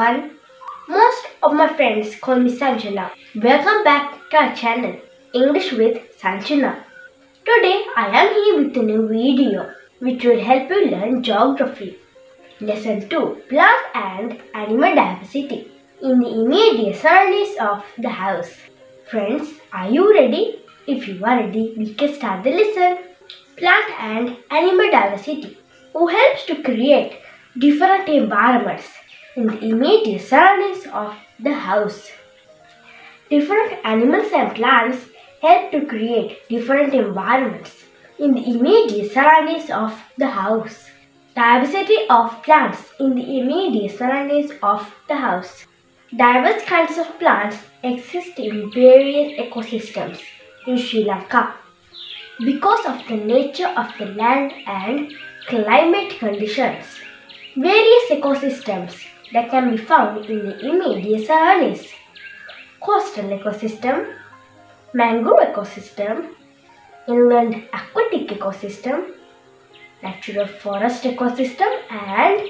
everyone. Most of my friends call me Sanjana. Welcome back to our channel, English with Sanjana. Today I am here with a new video which will help you learn geography. Lesson 2 Plant and Animal Diversity in the immediate surroundings of the house. Friends, are you ready? If you are ready, we can start the lesson. Plant and Animal Diversity who helps to create different environments in the immediate surroundings of the house. Different animals and plants help to create different environments in the immediate surroundings of the house. Diversity of plants in the immediate surroundings of the house. Diverse kinds of plants exist in various ecosystems in Sri Lanka. Because of the nature of the land and climate conditions, various ecosystems that can be found in the immediate surroundings. Coastal ecosystem, mangrove ecosystem, inland aquatic ecosystem, natural forest ecosystem and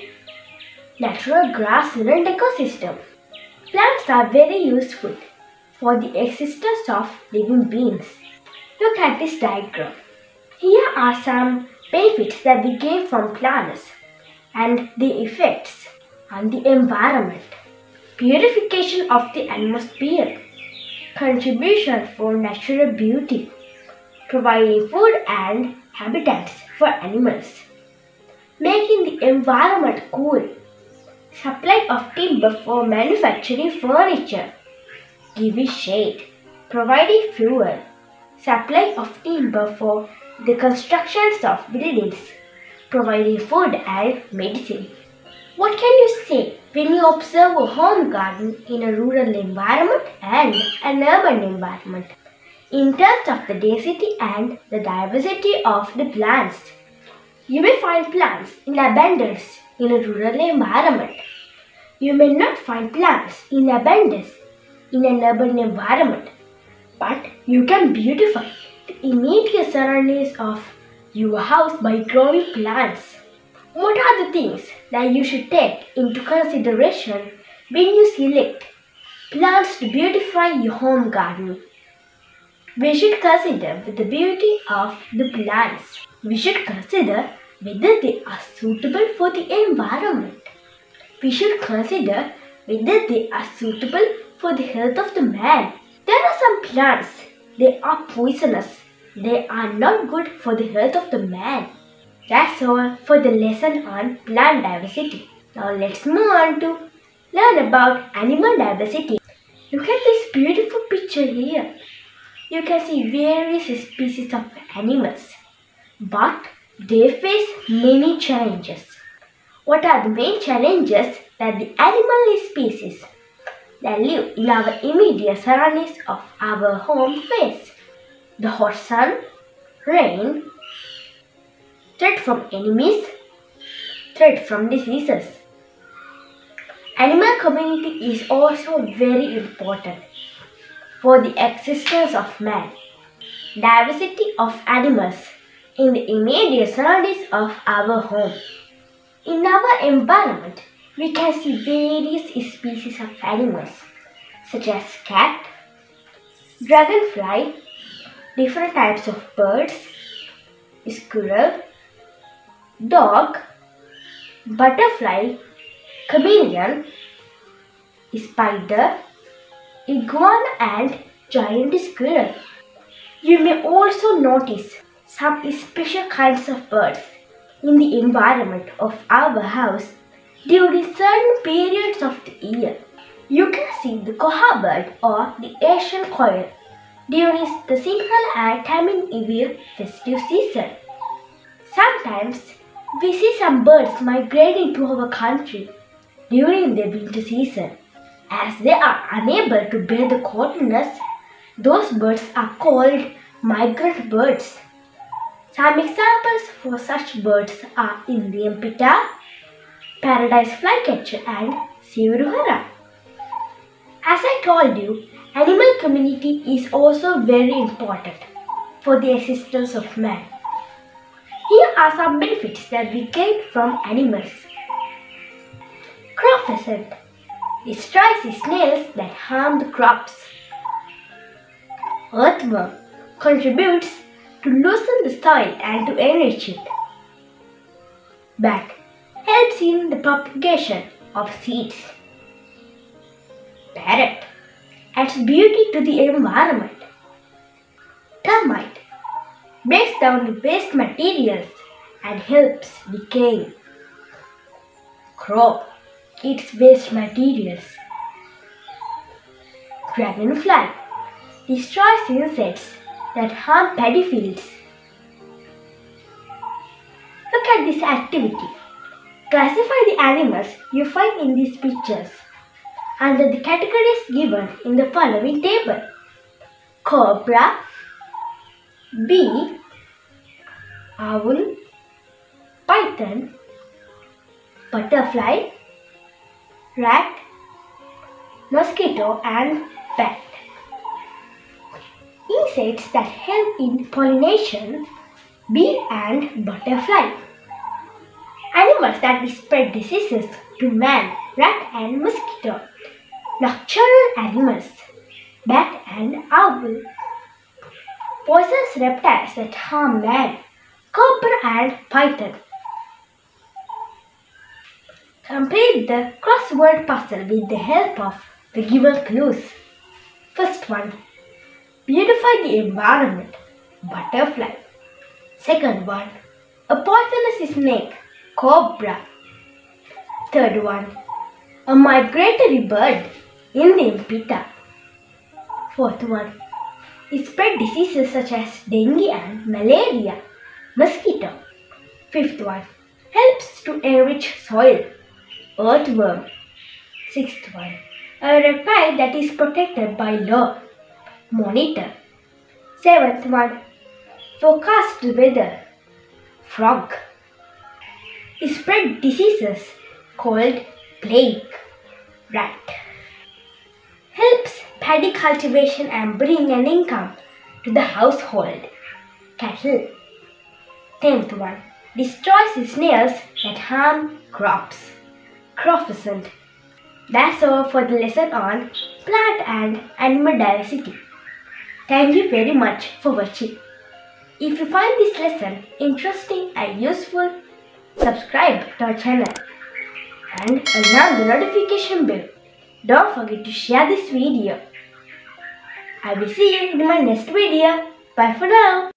natural grassland ecosystem. Plants are very useful for the existence of living beings. Look at this diagram. Here are some benefits that we gain from plants and the effects on the environment. Purification of the atmosphere. Contribution for natural beauty. Providing food and habitats for animals. Making the environment cool. Supply of timber for manufacturing furniture. Giving shade. Providing fuel. Supply of timber for the constructions of buildings. Providing food and medicine. What can you say when you observe a home garden in a rural environment and an urban environment? In terms of the density and the diversity of the plants, you may find plants in abundance in a rural environment. You may not find plants in abundance in an urban environment, but you can beautify the immediate surroundings of your house by growing plants. What are the things that you should take into consideration when you select plants to beautify your home garden? We should consider the beauty of the plants. We should consider whether they are suitable for the environment. We should consider whether they are suitable for the health of the man. There are some plants, they are poisonous. They are not good for the health of the man. That's all for the lesson on plant diversity. Now let's move on to learn about animal diversity. Look at this beautiful picture here. You can see various species of animals, but they face many challenges. What are the main challenges that the animal species that live in our immediate surroundings of our home face? The hot sun, rain, threat from enemies, threat from diseases. Animal community is also very important for the existence of man. Diversity of animals in the immediate surroundings of our home. In our environment, we can see various species of animals such as cat, dragonfly, different types of birds, squirrel, dog, butterfly, chameleon, spider, iguana and giant squirrel. You may also notice some special kinds of birds in the environment of our house during certain periods of the year. You can see the koha bird or the Asian koel during the Sinhala and Tamil New Year festive season. Sometimes we see some birds migrating to our country during the winter season. As they are unable to bear the coldness, those birds are called migrant birds. Some examples for such birds are Indian pitta, paradise flycatcher and Sivaruhara. As I told you, animal community is also very important for the existence of man. Are some benefits that we gain from animals. Crow pheasant. destroys the snails that harm the crops. Earthworm contributes to loosen the soil and to enrich it. Bat helps in the propagation of seeds. Parrot adds beauty to the environment. Termite breaks down the waste materials and helps decay. crow eats waste materials. Dragonfly destroys insects that harm paddy fields. Look at this activity. Classify the animals you find in these pictures under the categories given in the following table. Cobra, bee, owl, python, butterfly, rat, mosquito and bat. Insects that help in pollination, bee and butterfly. Animals that spread diseases to man, rat and mosquito. Nocturnal animals, bat and owl. Poisonous reptiles that harm man, cobra and python. Complete the crossword puzzle with the help of the given clues. First one. Beautify the environment. Butterfly. Second one. A poisonous snake. Cobra. Third one. A migratory bird. Indian pitta. Fourth one. Spread diseases such as dengue and malaria. Mosquito. Fifth one. Helps to enrich soil earthworm. Sixth one, a reptile that is protected by law. Monitor. Seventh one, forecast weather. Frog. Spread diseases called plague. Rat. Helps paddy cultivation and bring an income to the household. Cattle. Tenth one, destroys snails that harm crops. Crow pheasant. That's all for the lesson on plant and animal diversity. Thank you very much for watching. If you find this lesson interesting and useful, subscribe to our channel and turn the notification bell. Don't forget to share this video. I will see you in my next video. Bye for now.